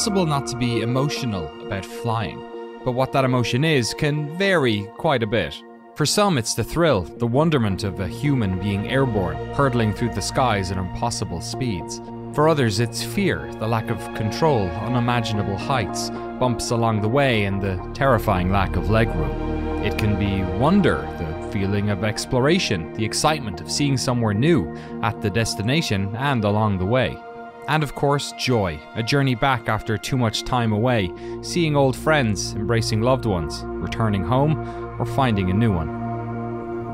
it's impossible not to be emotional about flying. But what that emotion is can vary quite a bit. For some, it's the thrill, the wonderment of a human being airborne, hurtling through the skies at impossible speeds. For others, it's fear, the lack of control, unimaginable heights, bumps along the way, and the terrifying lack of legroom. It can be wonder, the feeling of exploration, the excitement of seeing somewhere new at the destination and along the way. And of course, joy, a journey back after too much time away, seeing old friends, embracing loved ones, returning home, or finding a new one.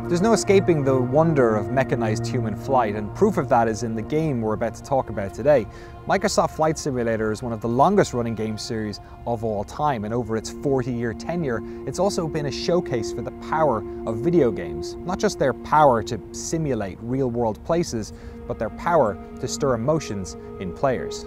There's no escaping the wonder of mechanized human flight, and proof of that is in the game we're about to talk about today. Microsoft Flight Simulator is one of the longest running game series of all time, and over its 40 year tenure, it's also been a showcase for the power of video games. Not just their power to simulate real world places, but their power to stir emotions in players.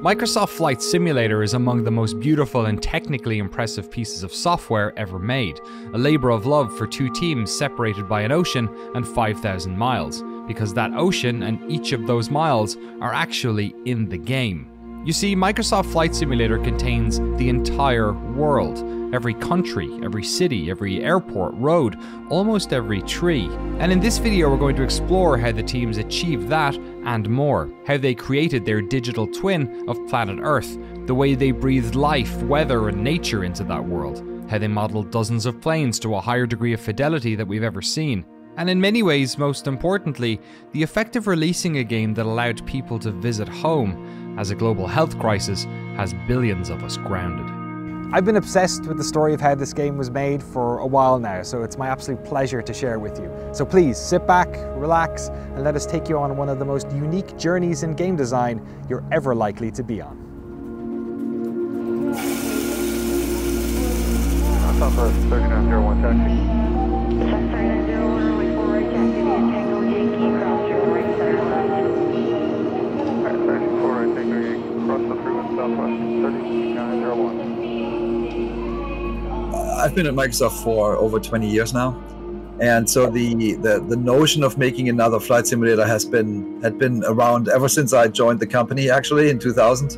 Microsoft Flight Simulator is among the most beautiful and technically impressive pieces of software ever made, a labour of love for two teams separated by an ocean and 5,000 miles, because that ocean and each of those miles are actually in the game. You see, Microsoft Flight Simulator contains the entire world, every country, every city, every airport, road, almost every tree. And in this video, we're going to explore how the teams achieved that and more. How they created their digital twin of planet Earth, the way they breathed life, weather, and nature into that world. How they modeled dozens of planes to a higher degree of fidelity that we've ever seen. And in many ways, most importantly, the effect of releasing a game that allowed people to visit home as a global health crisis has billions of us grounded. I've been obsessed with the story of how this game was made for a while now, so it's my absolute pleasure to share with you. So please sit back, relax, and let us take you on one of the most unique journeys in game design you're ever likely to be on. Alpha 3901 taxi. I've been at Microsoft for over 20 years now. And so the, the the notion of making another flight simulator has been had been around ever since I joined the company actually in 2000.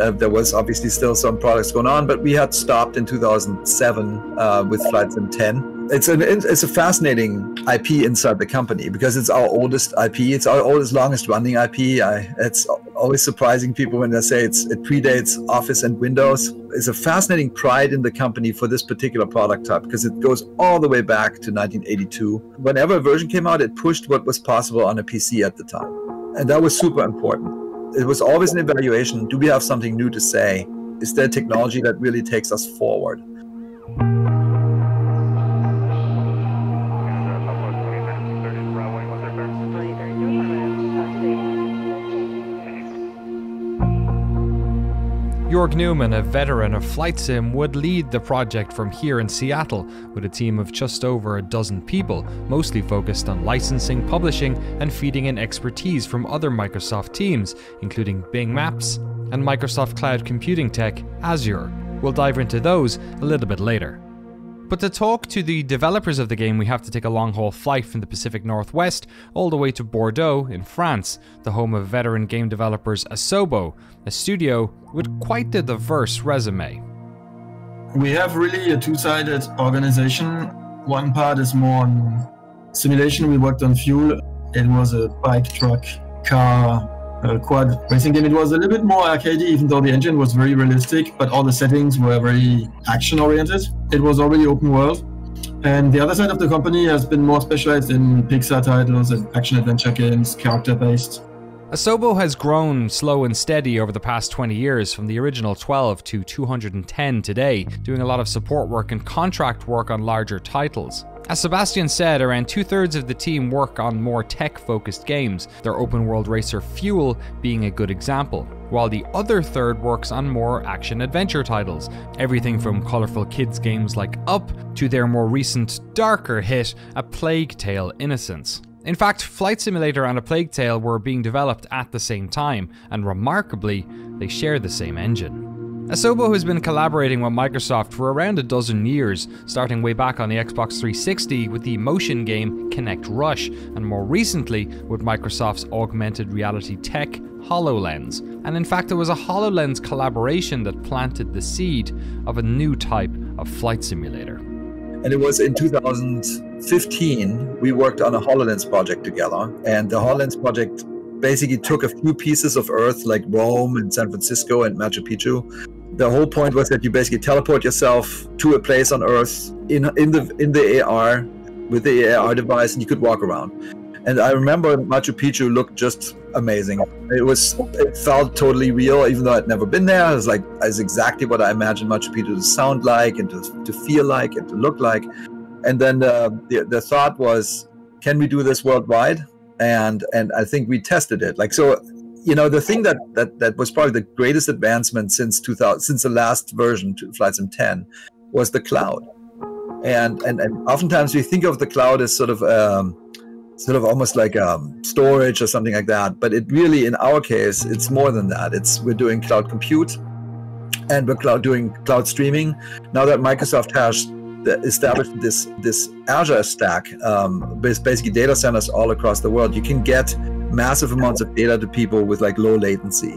Uh, there was obviously still some products going on, but we had stopped in 2007 uh, with Flight Sim 10 it's an it's a fascinating IP inside the company because it's our oldest IP. It's our oldest, longest running IP. I, it's always surprising people when they say it's it predates Office and Windows. It's a fascinating pride in the company for this particular product type because it goes all the way back to 1982. Whenever a version came out, it pushed what was possible on a PC at the time, and that was super important. It was always an evaluation: Do we have something new to say? Is there technology that really takes us forward? Jörg Neumann, a veteran of flight sim, would lead the project from here in Seattle with a team of just over a dozen people, mostly focused on licensing, publishing, and feeding in expertise from other Microsoft teams, including Bing Maps and Microsoft Cloud Computing Tech, Azure. We'll dive into those a little bit later. But to talk to the developers of the game, we have to take a long haul flight from the Pacific Northwest all the way to Bordeaux in France, the home of veteran game developers Asobo, a studio with quite a diverse resume. We have really a two sided organization. One part is more on simulation, we worked on fuel. It was a bike, truck, car, uh, quad racing game. It was a little bit more arcadey, even though the engine was very realistic, but all the settings were very action oriented. It was already open world. And the other side of the company has been more specialized in Pixar titles and action adventure games, character based. Asobo has grown slow and steady over the past 20 years, from the original 12 to 210 today, doing a lot of support work and contract work on larger titles. As Sebastian said, around two thirds of the team work on more tech focused games, their open world racer Fuel being a good example, while the other third works on more action adventure titles, everything from colourful kids games like Up to their more recent, darker hit, A Plague Tale Innocence. In fact, Flight Simulator and A Plague Tale were being developed at the same time, and remarkably, they share the same engine. Asobo has been collaborating with Microsoft for around a dozen years, starting way back on the Xbox 360 with the motion game Kinect Rush, and more recently with Microsoft's augmented reality tech HoloLens. And in fact, it was a HoloLens collaboration that planted the seed of a new type of flight simulator. And it was in 2015, we worked on a HoloLens project together. And the HoloLens project basically took a few pieces of Earth, like Rome and San Francisco and Machu Picchu, the whole point was that you basically teleport yourself to a place on Earth in in the in the AR with the AR device, and you could walk around. And I remember Machu Picchu looked just amazing. It was it felt totally real, even though I'd never been there. It was like it's exactly what I imagined Machu Picchu to sound like and to, to feel like and to look like. And then uh, the the thought was, can we do this worldwide? And and I think we tested it. Like so, you know the thing that, that that was probably the greatest advancement since 2000 since the last version to flight sim 10 was the cloud. And and and oftentimes we think of the cloud as sort of um, sort of almost like um, storage or something like that but it really in our case it's more than that. It's we're doing cloud compute and we're cloud doing cloud streaming. Now that microsoft has established this this azure stack um, basically data centers all across the world you can get massive amounts of data to people with like low latency.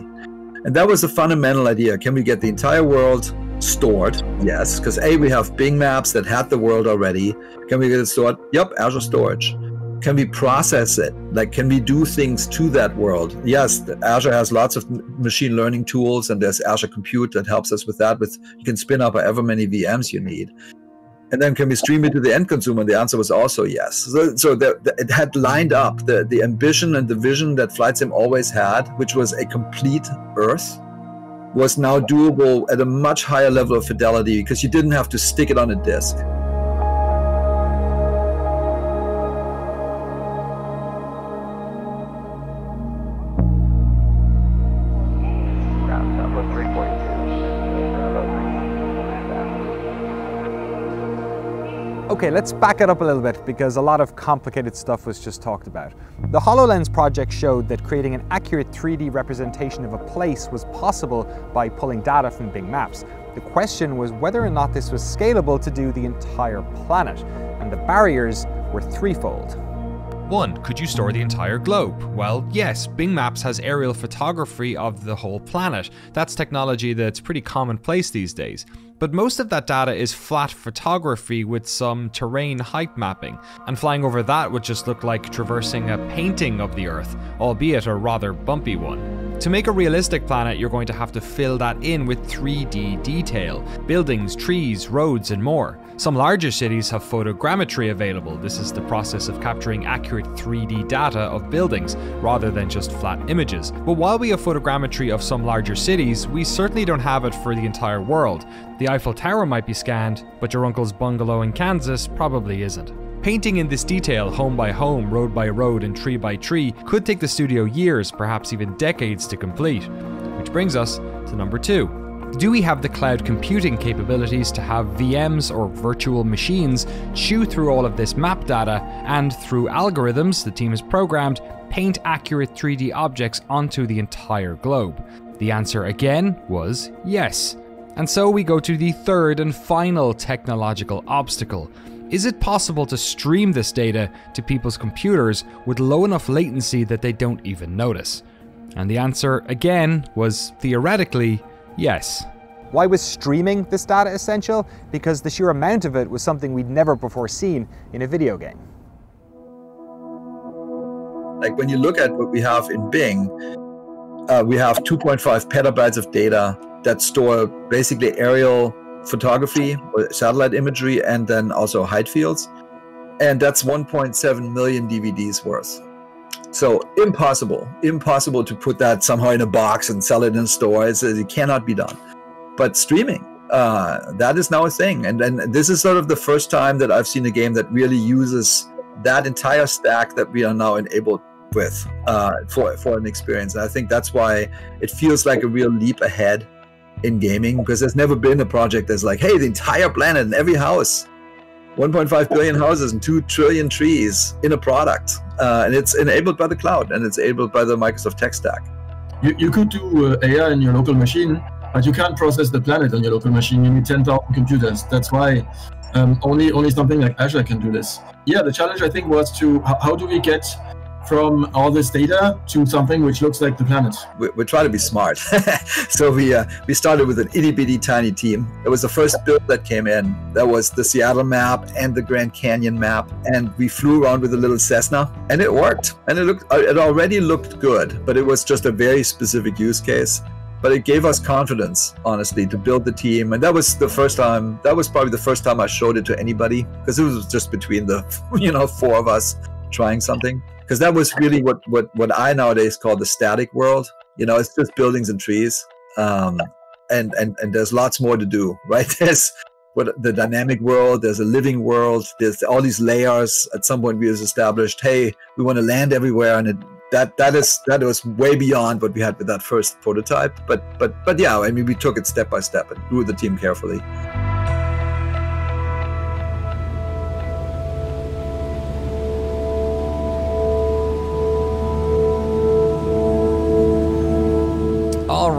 And that was the fundamental idea. Can we get the entire world stored? Yes, because A, we have Bing Maps that had the world already. Can we get it stored? Yep, Azure Storage. Can we process it? Like, can we do things to that world? Yes, Azure has lots of machine learning tools, and there's Azure Compute that helps us with that. With you can spin up however many VMs you need and then can we stream it to the end consumer? And the answer was also yes. So, so the, the, it had lined up the, the ambition and the vision that FlightSim always had, which was a complete Earth, was now doable at a much higher level of fidelity because you didn't have to stick it on a disk. Okay, let's back it up a little bit because a lot of complicated stuff was just talked about. The HoloLens project showed that creating an accurate 3D representation of a place was possible by pulling data from Bing Maps. The question was whether or not this was scalable to do the entire planet, and the barriers were threefold. 1. Could you store the entire globe? Well, yes, Bing Maps has aerial photography of the whole planet. That's technology that's pretty commonplace these days. But most of that data is flat photography with some terrain height mapping, and flying over that would just look like traversing a painting of the Earth, albeit a rather bumpy one. To make a realistic planet, you're going to have to fill that in with 3D detail buildings, trees, roads, and more. Some larger cities have photogrammetry available. This is the process of capturing accurate 3D data of buildings rather than just flat images. But while we have photogrammetry of some larger cities, we certainly don't have it for the entire world. The Eiffel Tower might be scanned, but your uncle's bungalow in Kansas probably isn't. Painting in this detail, home by home, road by road, and tree by tree, could take the studio years, perhaps even decades to complete. Which brings us to number two. Do we have the cloud computing capabilities to have VMs or virtual machines chew through all of this map data and, through algorithms the team has programmed, paint accurate 3D objects onto the entire globe? The answer again was yes. And so we go to the third and final technological obstacle. Is it possible to stream this data to people's computers with low enough latency that they don't even notice? And the answer, again, was theoretically Yes. Why was streaming this data essential? Because the sheer amount of it was something we'd never before seen in a video game. Like when you look at what we have in Bing, uh, we have 2.5 petabytes of data that store basically aerial photography satellite imagery and then also height fields. And that's 1.7 million DVDs worth. So impossible, impossible to put that somehow in a box and sell it in stores. It cannot be done. But streaming, uh, that is now a thing. And then this is sort of the first time that I've seen a game that really uses that entire stack that we are now enabled with uh, for for an experience. And I think that's why it feels like a real leap ahead in gaming because there's never been a project that's like, hey, the entire planet and every house 1.5 billion houses and 2 trillion trees in a product. Uh, and it's enabled by the cloud and it's enabled by the Microsoft tech stack. You, you could do uh, AI in your local machine but you can't process the planet on your local machine. You need 10,000 computers. That's why um, only only something like Azure can do this. Yeah, the challenge I think was to how, how do we get from all this data to something which looks like the planet. We, we try to be smart. so we uh, we started with an itty bitty tiny team. It was the first build that came in. That was the Seattle map and the Grand Canyon map, and we flew around with a little Cessna, and it worked. And it looked it already looked good, but it was just a very specific use case. But it gave us confidence, honestly, to build the team. And that was the first time. That was probably the first time I showed it to anybody because it was just between the you know four of us trying something because that was really what, what what I nowadays call the static world. You know, it's just buildings and trees, um, and and and there's lots more to do, right? There's what the dynamic world. There's a living world. There's all these layers. At some point, we was established, hey, we want to land everywhere, and it, that that is that was way beyond what we had with that first prototype. But but but yeah, I mean, we took it step by step and grew the team carefully.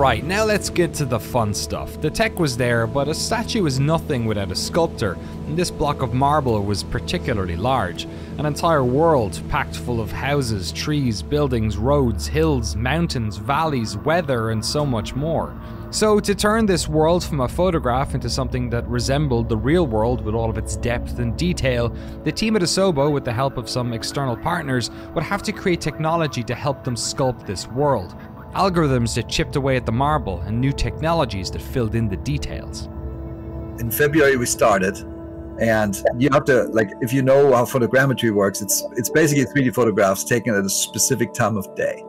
Alright, now let's get to the fun stuff. The tech was there, but a statue is nothing without a sculptor, and this block of marble was particularly large. An entire world packed full of houses, trees, buildings, roads, hills, mountains, valleys, weather, and so much more. So, to turn this world from a photograph into something that resembled the real world with all of its depth and detail, the team at Asobo, with the help of some external partners, would have to create technology to help them sculpt this world algorithms that chipped away at the marble, and new technologies that filled in the details. In February, we started, and you have to like if you know how photogrammetry works, it's it's basically 3D photographs taken at a specific time of day.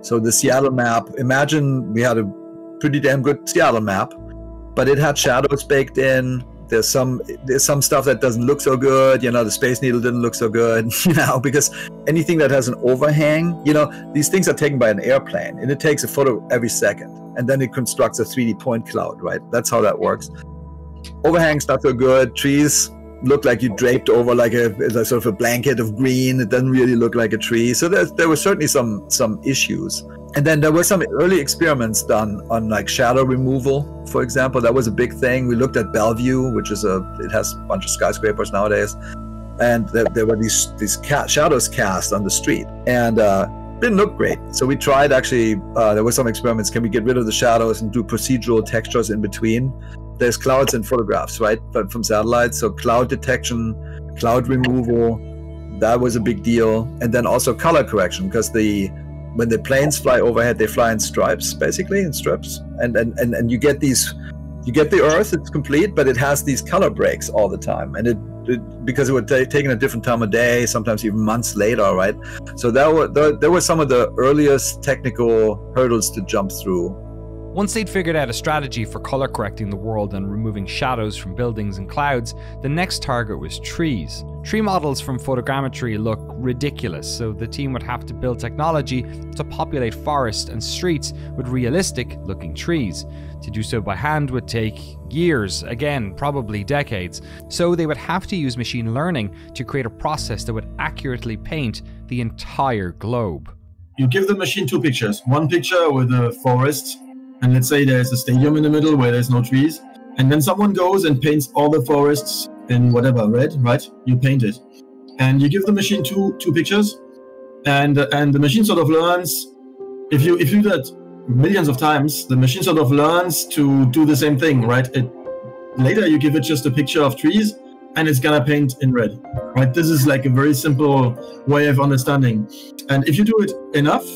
So the Seattle map, imagine we had a pretty damn good Seattle map, but it had shadows baked in, there's some there's some stuff that doesn't look so good you know the space needle didn't look so good you know because anything that has an overhang you know these things are taken by an airplane and it takes a photo every second and then it constructs a 3d point cloud right? That's how that works. Overhangs not so good. Trees look like you draped over like a, a, sort of a blanket of green. It doesn't really look like a tree. So there, there were certainly some some issues and then there were some early experiments done on like shadow removal, for example. That was a big thing. We looked at Bellevue, which is a it has a bunch of skyscrapers nowadays, and there, there were these these shadows cast on the street, and uh, didn't look great. So we tried actually. Uh, there were some experiments. Can we get rid of the shadows and do procedural textures in between? There's clouds and photographs, right, but from satellites. So cloud detection, cloud removal, that was a big deal, and then also color correction because the when the planes fly overhead, they fly in stripes, basically in strips, and and and, and you get these, you get the Earth, it's complete, but it has these color breaks all the time, and it, because it would take taken a different time of day, sometimes even months later, right? So that were there were some of the earliest technical hurdles to jump through once they'd figured out a strategy for color correcting the world and removing shadows from buildings and clouds, the next target was trees. Tree models from photogrammetry look ridiculous, so the team would have to build technology to populate forests and streets with realistic looking trees. To do so by hand would take years, again, probably decades, so they would have to use machine learning to create a process that would accurately paint the entire globe. You give the machine two pictures one picture with a forest and let's say there's a stadium in the middle where there's no trees, and then someone goes and paints all the forests in whatever red, right? You paint it, and you give the machine two two pictures, and and the machine sort of learns. If you if you do that millions of times, the machine sort of learns to do the same thing, right? It, later you give it just a picture of trees, and it's gonna paint in red, right? This is like a very simple way of understanding, and if you do it enough,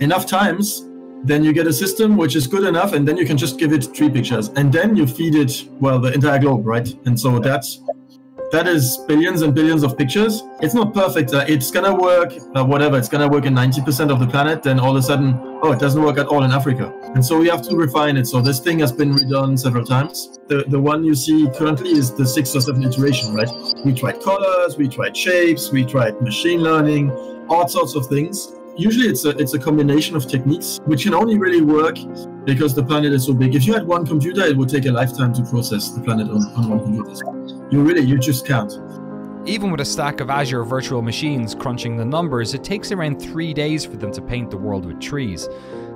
enough times, then you get a system which is good enough and then you can just give it three pictures. And then you feed it well the entire globe right? And so that's that is billions and billions of pictures. It's not perfect. Uh, it's gonna work uh, whatever. It's gonna work in 90% of the planet then all of a sudden oh it doesn't work at all in africa. And so we have to refine it. So this thing has been redone several times. The the one you see currently is the sixth or seventh iteration right? We tried colors we tried shapes we tried machine learning all sorts of things usually it's a it's a combination of techniques which can only really work because the planet is so big. If you had one computer, it would take a lifetime to process the planet on, on one computer. You really you just can't. Even with a stack of Azure virtual machines crunching the numbers, it takes around three days for them to paint the world with trees.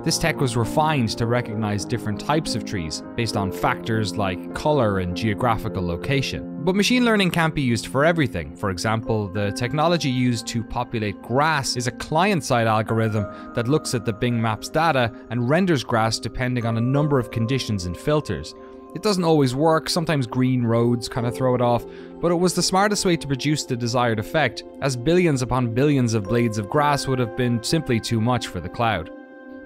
This tech was refined to recognize different types of trees based on factors like color and geographical location. But machine learning can't be used for everything. For example, the technology used to populate grass is a client side algorithm that looks at the Bing Maps data and renders grass depending on a number of conditions and filters. It doesn't always work, sometimes green roads kind of throw it off, but it was the smartest way to produce the desired effect, as billions upon billions of blades of grass would have been simply too much for the cloud.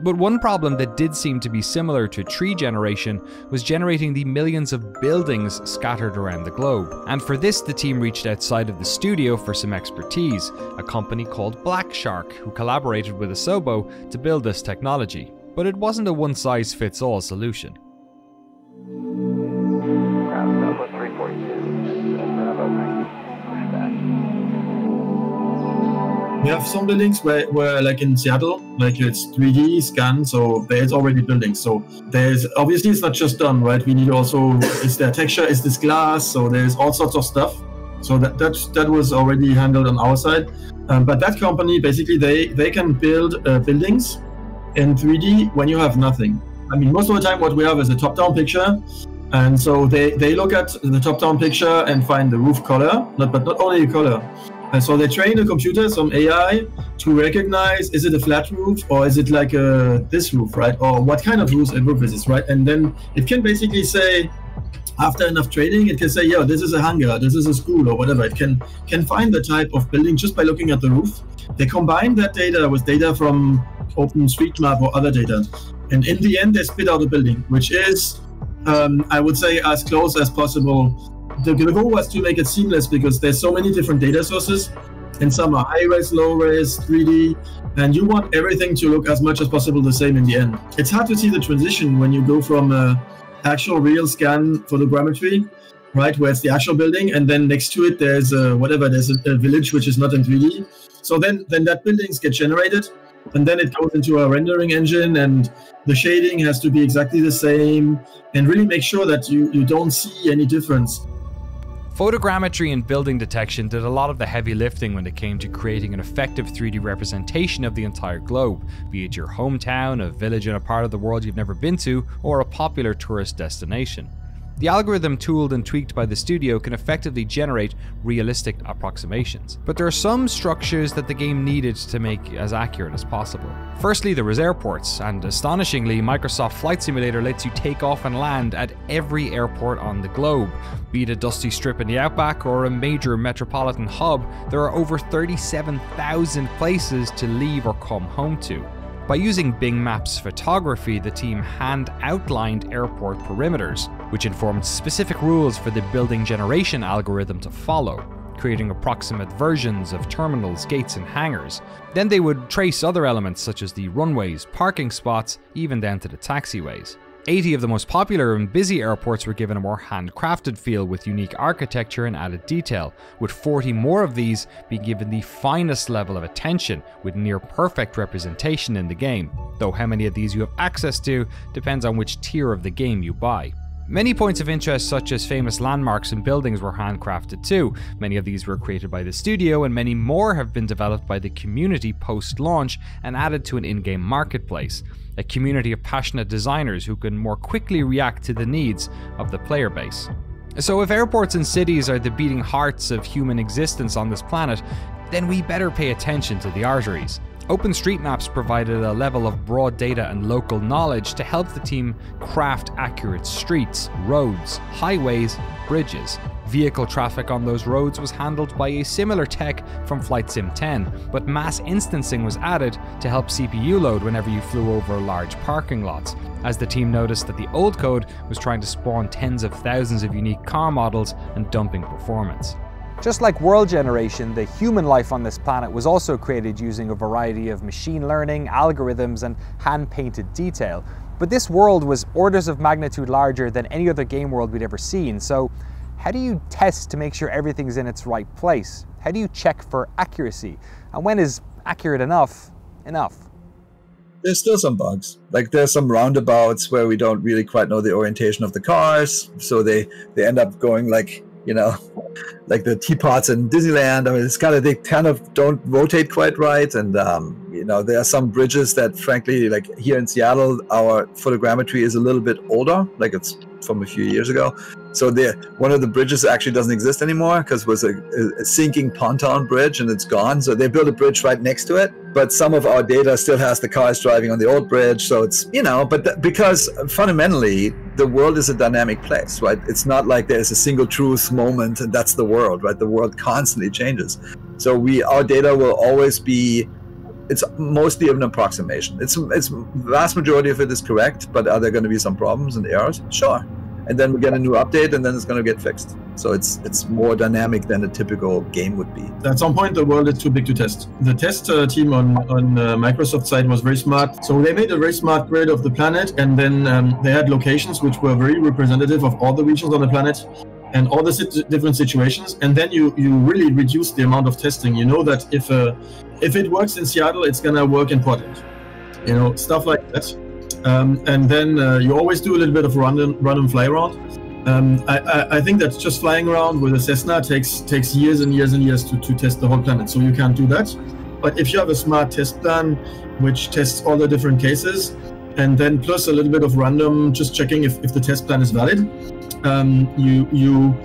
But one problem that did seem to be similar to tree generation was generating the millions of buildings scattered around the globe. And for this, the team reached outside of the studio for some expertise, a company called Black Shark, who collaborated with Asobo to build this technology. But it wasn't a one size fits all solution. We have some buildings where, where like in Seattle, like it's 3D scan, so there's already buildings. So there's obviously it's not just done, right? We need also is there texture, is this glass? So there's all sorts of stuff. So that that, that was already handled on our side. Um, but that company basically they they can build uh, buildings in 3D when you have nothing. I mean, most of the time what we have is a top-down picture, and so they they look at the top-down picture and find the roof color, not but not only the color. And so they train the computer, some AI, to recognize is it a flat roof or is it like a this roof, right? Or what kind of roof, roof is this, right? And then it can basically say, after enough training, it can say, yeah, this is a hangar, this is a school, or whatever. It can can find the type of building just by looking at the roof. They combine that data with data from OpenStreetMap or other data, and in the end, they spit out a building, which is, um, I would say, as close as possible the, goal was to make it seamless because there's so many different data sources and some are high res, low res, 3D, and you want everything to look as much as possible the same in the end. It's hard to see the transition when you go from a actual real scan photogrammetry, right, where it's the actual building, and then next to it there's a, whatever, there's a, a village which is not in 3D. So then, then that buildings get generated, and then it goes into a rendering engine, and the shading has to be exactly the same, and really make sure that you, you don't see any difference. Photogrammetry and building detection did a lot of the heavy lifting when it came to creating an effective 3D representation of the entire globe, be it your hometown, a village in a part of the world you've never been to, or a popular tourist destination. The algorithm tooled and tweaked by the studio can effectively generate realistic approximations, but there are some structures that the game needed to make as accurate as possible. Firstly, there was airports, and astonishingly, Microsoft Flight Simulator lets you take off and land at every airport on the globe. Be it a dusty strip in the outback or a major metropolitan hub, there are over 37,000 places to leave or come home to. By using Bing Maps photography, the team hand outlined airport perimeters, which informed specific rules for the building generation algorithm to follow, creating approximate versions of terminals, gates, and hangars. Then they would trace other elements such as the runways, parking spots, even down to the taxiways. 80 of the most popular and busy airports were given a more handcrafted feel with unique architecture and added detail, with 40 more of these being given the finest level of attention with near perfect representation in the game, though how many of these you have access to depends on which tier of the game you buy. Many points of interest, such as famous landmarks and buildings, were handcrafted too. Many of these were created by the studio, and many more have been developed by the community post launch and added to an in game marketplace a community of passionate designers who can more quickly react to the needs of the player base. So, if airports and cities are the beating hearts of human existence on this planet, then we better pay attention to the arteries. OpenStreetMaps provided a level of broad data and local knowledge to help the team craft accurate streets, roads, highways, bridges. Vehicle traffic on those roads was handled by a similar tech from Flight Sim 10, but mass instancing was added to help CPU load whenever you flew over large parking lots, as the team noticed that the old code was trying to spawn tens of thousands of unique car models and dumping performance. Just like world generation, the human life on this planet was also created using a variety of machine learning, algorithms, and hand-painted detail. But this world was orders of magnitude larger than any other game world we'd ever seen, so how do you test to make sure everything's in its right place? How do you check for accuracy? And when is accurate enough enough? There's still some bugs. Like there's some roundabouts where we don't really quite know the orientation of the cars, so they they end up going like you know, like the teapots in Disneyland. I mean, it's kind of they kind of don't rotate quite right, and um, you know, there are some bridges that, frankly, like here in Seattle, our photogrammetry is a little bit older, like it's from a few years ago. So the one of the bridges actually doesn't exist anymore because it was a, a, sinking pontoon bridge and it's gone. So they built a bridge right next to it. But some of our data still has the cars driving on the old bridge. So it's you know, but th- because fundamentally the world is a dynamic place, right? It's not like there's a single truth moment and that's the world, right? The world constantly changes. So we our data will always be it's mostly an approximation. It's it's vast majority of it is correct, but are there going to be some problems and errors? Sure. And then we get a new update, and then it's going to get fixed. So it's it's more dynamic than a typical game would be. At some point, the world is too big to test. The test uh, team on on uh, Microsoft side was very smart. So they made a very smart grid of the planet, and then um, they had locations which were very representative of all the regions on the planet and all the different situations and then you you really reduce the amount of testing you know that if uh, if it works in seattle it's gonna work in portland. You know stuff like that. Um, and then uh, you always do a little bit of random random fly around. Um, I, I, I, think that just flying around with a Cessna takes takes years and years and years to, to test the whole planet so you can't do that. But if you have a smart test plan which tests all the different cases and then plus a little bit of random just checking if, if the test plan is valid um, you you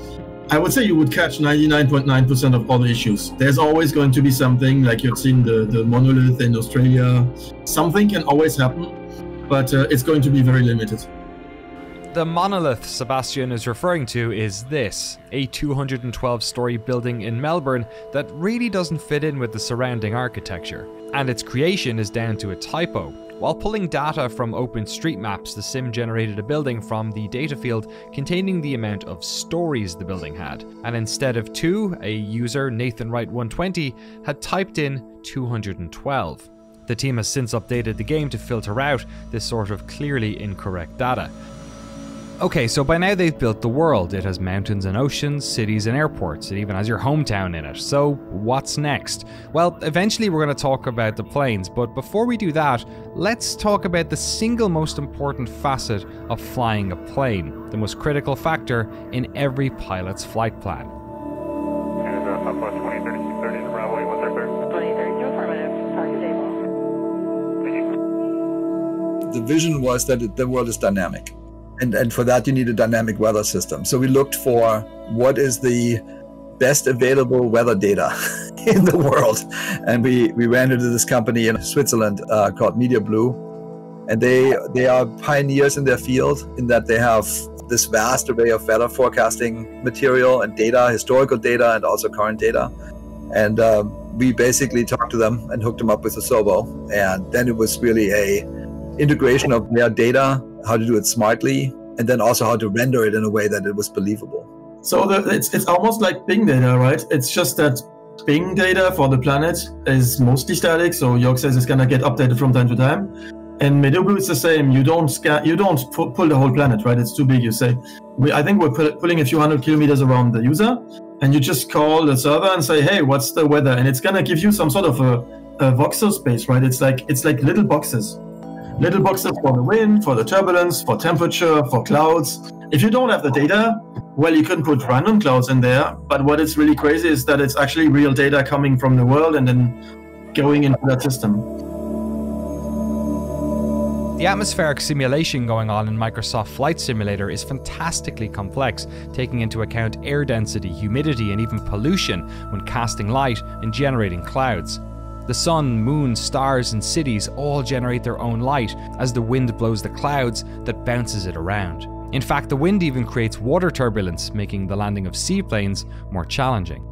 I would say you would catch 99.9% of all the issues. There's always going to be something like you've seen the, the monolith in Australia. Something can always happen, but uh, it's going to be very limited. The monolith Sebastian is referring to is this a 212 story building in Melbourne that really doesn't fit in with the surrounding architecture. And its creation is down to a typo. While pulling data from OpenStreetMaps, the sim generated a building from the data field containing the amount of stories the building had, and instead of 2, a user, Nathan Wright 120, had typed in 212. The team has since updated the game to filter out this sort of clearly incorrect data. Okay, so by now they've built the world. It has mountains and oceans, cities and airports. It even has your hometown in it. So, what's next? Well, eventually we're going to talk about the planes, but before we do that, let's talk about the single most important facet of flying a plane, the most critical factor in every pilot's flight plan. The vision was that the world is dynamic and, and for that, you need a dynamic weather system. So we looked for what is the best available weather data in the world. And we, we ran into this company in Switzerland uh, called Meteoblue. And they, they are pioneers in their field in that they have this vast array of weather forecasting material and data, historical data, and also current data. And uh, we basically talked to them and hooked them up with a Asobo. And then it was really a integration of their data how to do it smartly, and then also how to render it in a way that it was believable. So the, it's it's almost like Bing data, right? It's just that Bing data for the planet is mostly static. So Jörg says it's gonna get updated from time to time. And Meteoblue is the same. You don't scan, you don't pu- pull the whole planet, right? It's too big. You say, we, I think we're pu- pulling a few hundred kilometers around the user, and you just call the server and say, hey, what's the weather? And it's gonna give you some sort of a, a voxel space, right? It's like it's like little boxes little boxes for the wind, for the turbulence, for temperature, for clouds. If you don't have the data, well, you can put random clouds in there. But what is really crazy is that it's actually real data coming from the world and then going into that system. The atmospheric simulation going on in Microsoft Flight Simulator is fantastically complex, taking into account air density, humidity, and even pollution when casting light and generating clouds. The sun, moon, stars, and cities all generate their own light as the wind blows the clouds that bounces it around. In fact, the wind even creates water turbulence, making the landing of seaplanes more challenging.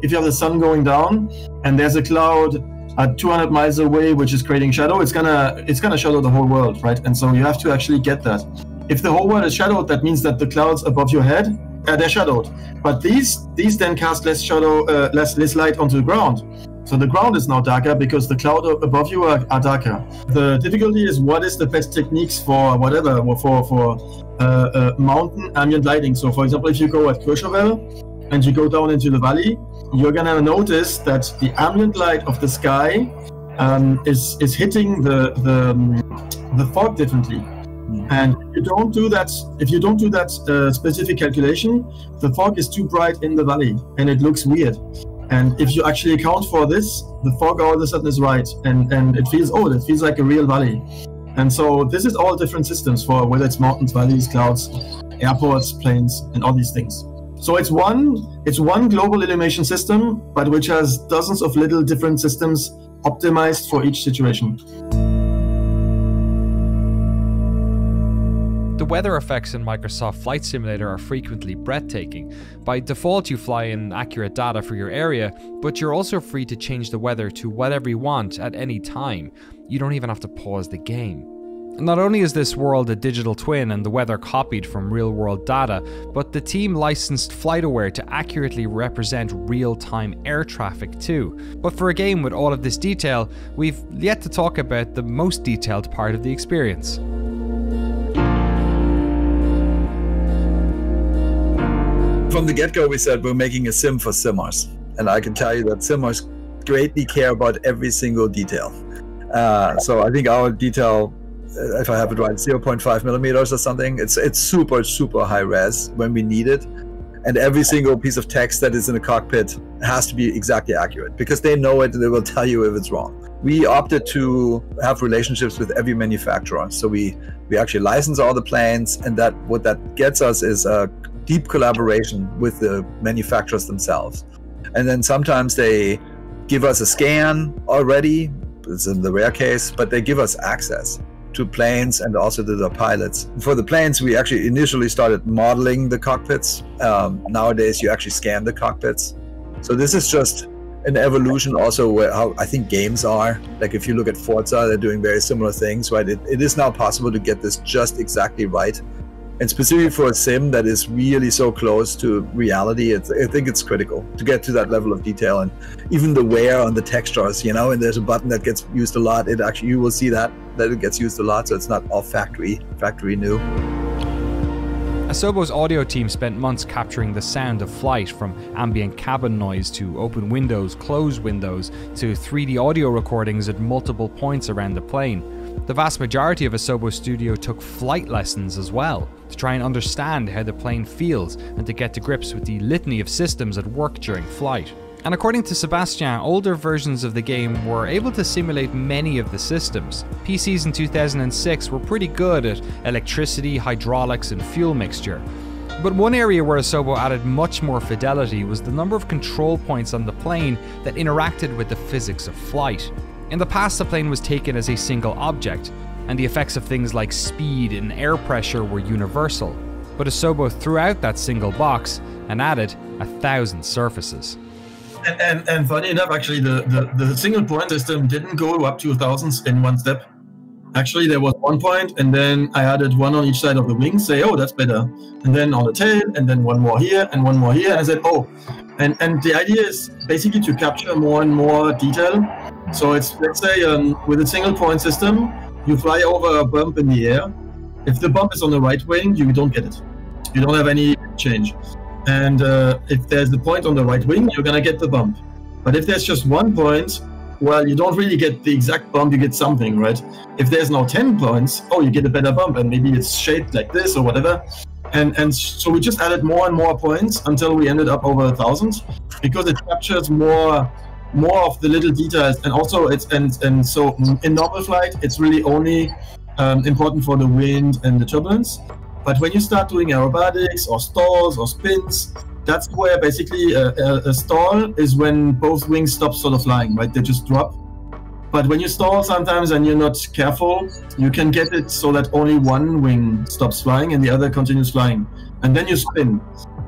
If you have the sun going down and there's a cloud at 200 miles away which is creating shadow, it's gonna it's gonna shadow the whole world, right? And so you have to actually get that. If the whole world is shadowed, that means that the clouds above your head uh, they're shadowed. But these these then cast less shadow, uh, less less light onto the ground. So the ground is now darker because the cloud above you are, are, darker. The difficulty is what is the best techniques for whatever for for uh, uh, mountain ambient lighting. So for example, if you go at Courchevel and you go down into the valley, you're gonna notice that the ambient light of the sky um, is is hitting the the um, the fog differently. And if you don't do that, if you don't do that uh, specific calculation, the fog is too bright in the valley and it looks weird. And if you actually account for this, the fog all of a sudden is right, and and it feels oh, it feels like a real valley. And so this is all different systems for whether it's mountains, valleys, clouds, airports, planes, and all these things. So it's one it's one global illumination system, but which has dozens of little different systems optimized for each situation. The weather effects in Microsoft Flight Simulator are frequently breathtaking. By default, you fly in accurate data for your area, but you're also free to change the weather to whatever you want at any time. You don't even have to pause the game. Not only is this world a digital twin and the weather copied from real world data, but the team licensed FlightAware to accurately represent real time air traffic too. But for a game with all of this detail, we've yet to talk about the most detailed part of the experience. From the get go, we said we're making a sim for simmers. And I can tell you that simmers greatly care about every single detail. Uh, so I think our detail, uh, if I have it right, 0.5 millimeters or something. It's it's super super high res when we need it, and every single piece of text that is in the cockpit has to be exactly accurate because they know it they will tell you if it's wrong. We opted to have relationships with every manufacturer, so we we actually license all the planes, and that what that gets us is a deep collaboration with the manufacturers themselves. And then sometimes they give us a scan already, it's in the rare case, but they give us access to planes and also to the pilots. For the planes, we actually initially started modeling the cockpits. Um, nowadays, you actually scan the cockpits. So this is just an evolution also where how I think games are. Like if you look at Forza, they're doing very similar things, right? It, it is now possible to get this just exactly right and specifically for a sim that is really so close to reality i think it's critical to get to that level of detail and even the wear on the textures you know and there's a button that gets used a lot it actually you will see that that it gets used a lot so it's not all factory factory new Asobo's audio team spent months capturing the sound of flight from ambient cabin noise to open windows, closed windows, to 3D audio recordings at multiple points around the plane. The vast majority of Asobo Studio took flight lessons as well, to try and understand how the plane feels and to get to grips with the litany of systems at work during flight. And according to Sebastian, older versions of the game were able to simulate many of the systems. PCs in 2006 were pretty good at electricity, hydraulics, and fuel mixture. But one area where Asobo added much more fidelity was the number of control points on the plane that interacted with the physics of flight. In the past, the plane was taken as a single object, and the effects of things like speed and air pressure were universal. But Asobo threw out that single box and added a thousand surfaces. And, and, and funny enough, actually, the, the, the single point system didn't go up to thousands in one step. Actually, there was one point, and then I added one on each side of the wing, say, oh, that's better. And then on the tail, and then one more here, and one more here. And I said, oh. And, and the idea is basically to capture more and more detail. So it's, let's say, um, with a single point system, you fly over a bump in the air. If the bump is on the right wing, you don't get it. You don't have any change. And uh, if there's the point on the right wing, you're gonna get the bump. But if there's just one point, well, you don't really get the exact bump, you get something, right? If there's now 10 points, oh, you get a better bump, and maybe it's shaped like this or whatever. And and so we just added more and more points until we ended up over a thousand, because it captures more more of the little details, and also it's and and so in normal flight, it's really only um, important for the wind and the turbulence. But when you start doing aerobatics or stalls or spins, that's where basically a, a, a, stall is when both wings stop sort of flying, right? They just drop. But when you stall sometimes and you're not careful, you can get it so that only one wing stops flying and the other continues flying. And then you spin.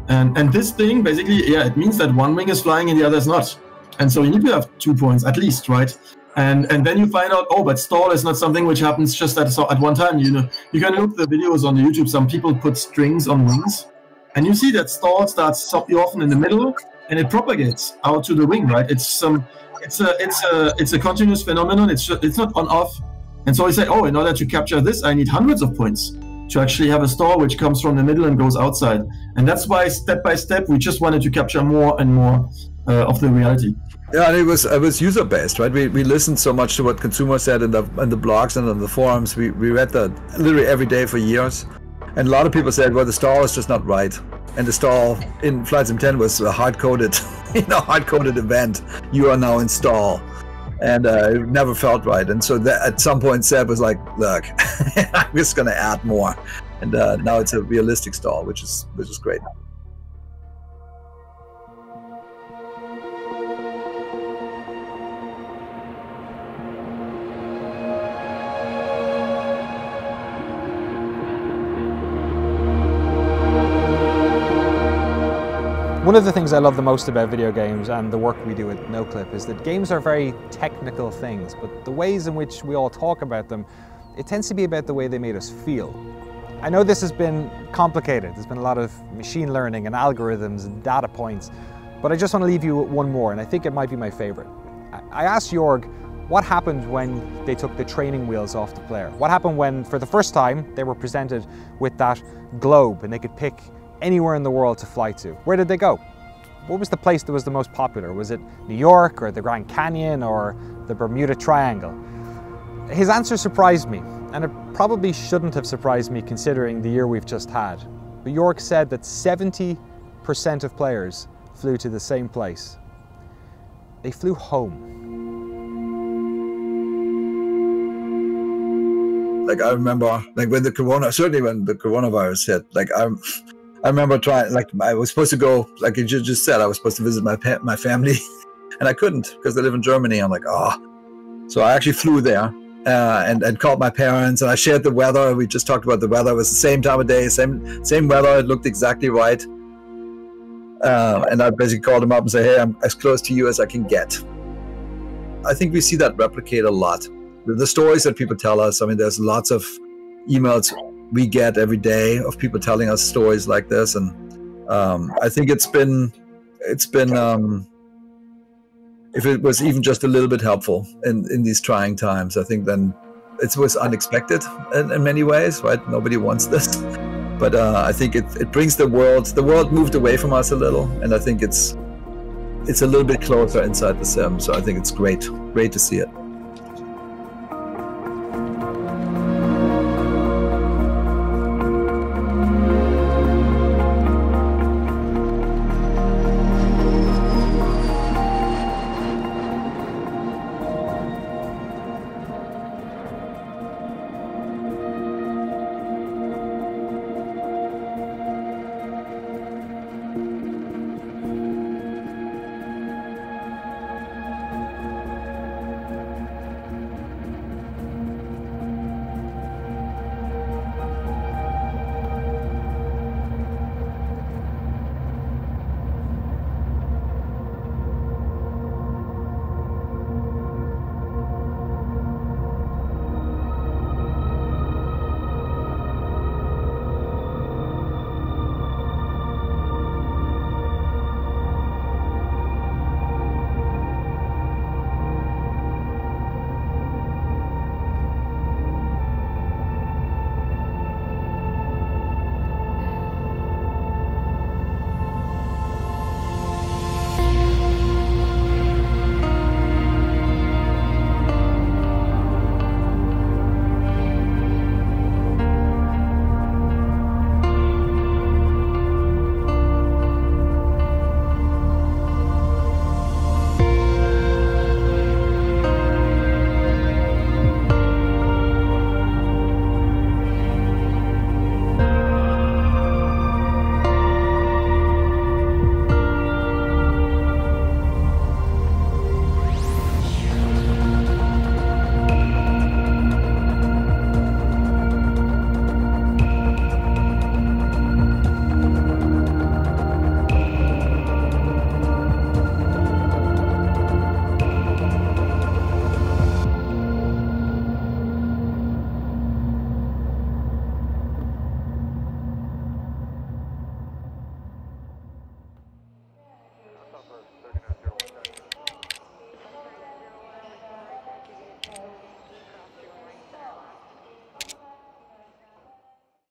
And and this thing basically, yeah, it means that one wing is flying and the other is not. And so you need to have two points at least, right? and and then you find out oh but stall is not something which happens just at, at one time you know. You can look the videos on the youtube some people put strings on wings and you see that stall starts often in the middle and it propagates out to the wing right? It's some it's a it's a it's a continuous phenomenon. It's it's not on off. And so we say oh in order to capture this i need hundreds of points to actually have a store which comes from the middle and goes outside. And that's why step by step we just wanted to capture more and more uh, of the reality. Yeah, and it was it was user based, right? We, we listened so much to what consumers said in the in the blogs and on the forums. We, we read that literally every day for years, and a lot of people said, well, the stall is just not right, and the stall in Flight Sim 10 was a hard coded, you know, hard coded event. You are now in stall, and uh, it never felt right. And so that, at some point, Seb was like, look, I'm just gonna add more, and uh, now it's a realistic stall, which is which is great. One of the things I love the most about video games and the work we do at NoClip is that games are very technical things, but the ways in which we all talk about them, it tends to be about the way they made us feel. I know this has been complicated. There's been a lot of machine learning and algorithms and data points, but I just want to leave you with one more, and I think it might be my favorite. I asked Jörg what happened when they took the training wheels off the player? What happened when, for the first time, they were presented with that globe and they could pick anywhere in the world to fly to. Where did they go? What was the place that was the most popular? Was it New Jörg or the Grand Canyon or the Bermuda Triangle? His answer surprised me, and it probably shouldn't have surprised me considering the year we've just had. But York said that 70% of players flew to the same place. They flew home. Like I remember, like when the corona, certainly when the coronavirus hit, like I'm, I remember trying, like, I was supposed to go, like you just said, I was supposed to visit my my family, and I couldn't because they live in Germany. I'm like, oh. So I actually flew there uh, and, and called my parents, and I shared the weather. We just talked about the weather. It was the same time of day, same same weather. It looked exactly right. Uh, and I basically called them up and say, hey, I'm as close to you as I can get. I think we see that replicate a lot. The, the stories that people tell us, I mean, there's lots of emails we get every day of people telling us stories like this, and um, I think it's been it's been um, if it was even just a little bit helpful in in these trying times, I think then it was unexpected in, in many ways, right? Nobody wants this, but uh, I think it it brings the world the world moved away from us a little, and I think it's it's a little bit closer inside the sim. So I think it's great, great to see it.